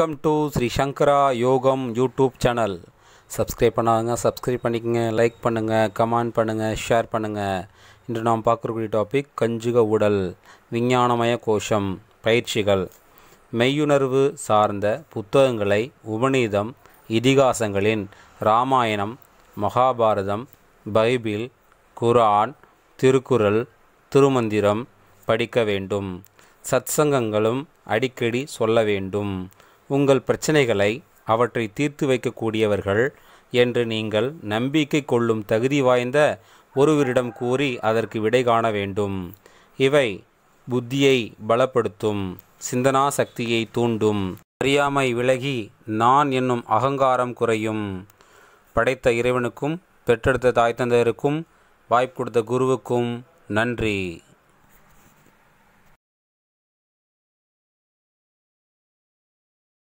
Welcome to Shri Sankara Yogam YouTube channel subscribe பண்ணாதுங்க subscribe பண்ணிக்கங்க like பண்ணுங்கள் comment பண்ணுங்கள் share பண்ணுங்கள் இன்று நாம் பார்க்கக்கூடிய டாபிக் கஞ்சுக உடல் விஞ்ஞானமய கோஷம் பயிற்சிகள். மெய்யுணர்வு சார்ந்த புத்தகங்களை உபநீதம் இதிகாசங்களின் ராமாயணம் மகாபாரதம் பைபிள் குரான் திருக்குறள் திருமந்திரம் படிக்க வேண்டும். சத்சங்கங்களும் அடிக்கடி சொல்ல வேண்டும். உங்கள் பிரச்சனைகளை அவற்றை தீர்த்து வைக்கக்கூடியவர்கள் என்று நீங்கள் நம்பிக்கை கொள்ளும் தகுதி வாய்ந்த ஒருவரிடம் கூறி அதற்கு விடை காண வேண்டும். இவை புத்தியை பலப்படுத்தும் சிந்தனா சக்தியை தூண்டும். அறியாமை விலகி நான் என்னும் அகங்காரம் குறையும். படைத்த இறைவனுக்கும் பெற்றெடுத்த தாய் தந்தையருக்கும் வாய்ப்பு கொடுத்த குருவுக்கும் நன்றி.